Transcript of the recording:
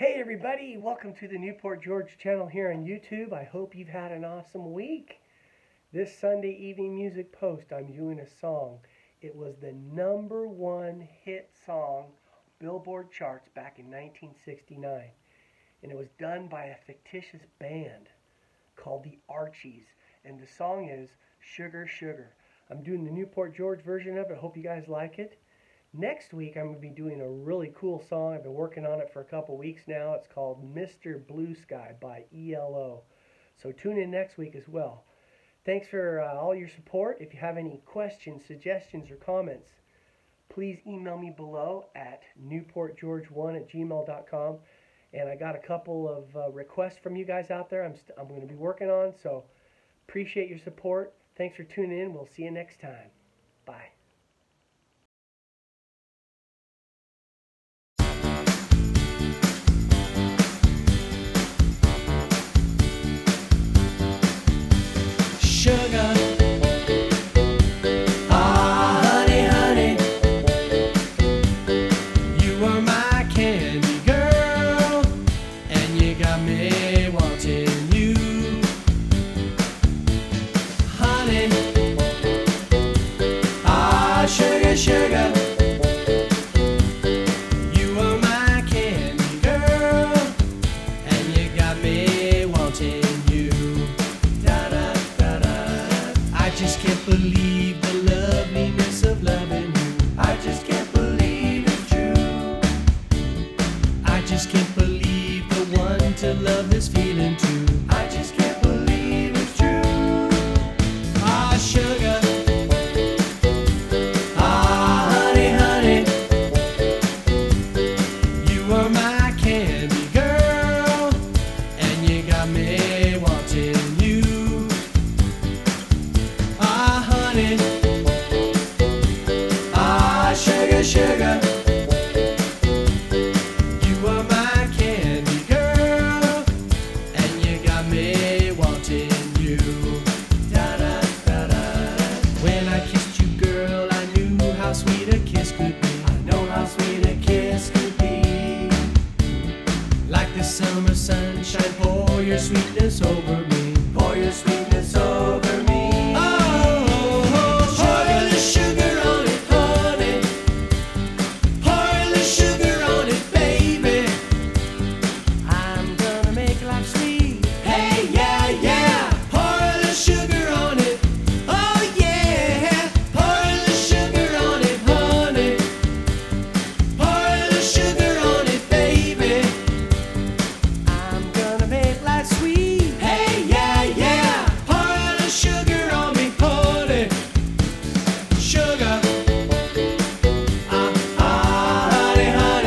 Hey everybody, welcome to the Newport George channel here on YouTube. I hope you've had an awesome week. This Sunday evening music post, I'm doing a song. It was the number one hit song Billboard charts back in 1969. And it was done by a fictitious band called the Archies. And the song is Sugar Sugar. I'm doing the Newport George version of it. Hope you guys like it. Next week, I'm going to be doing a really cool song. I've been working on it for a couple weeks now. It's called Mr. Blue Sky by ELO. So tune in next week as well. Thanks for uh, all your support. If you have any questions, suggestions, or comments, please email me below at newportgeorge1 at gmail.com. And I got a couple of uh, requests from you guys out there I'm, I'm going to be working on. So appreciate your support. Thanks for tuning in. We'll see you next time. Believe the loveliness of loving you. I just can't believe it's true. I just can't believe the one to love this feeling too. I just can't believe it's true. Ah, sugar. Ah, honey, honey. You are my candy girl, and you got me summer sunshine, pour your sweetness over me, pour your sweetness.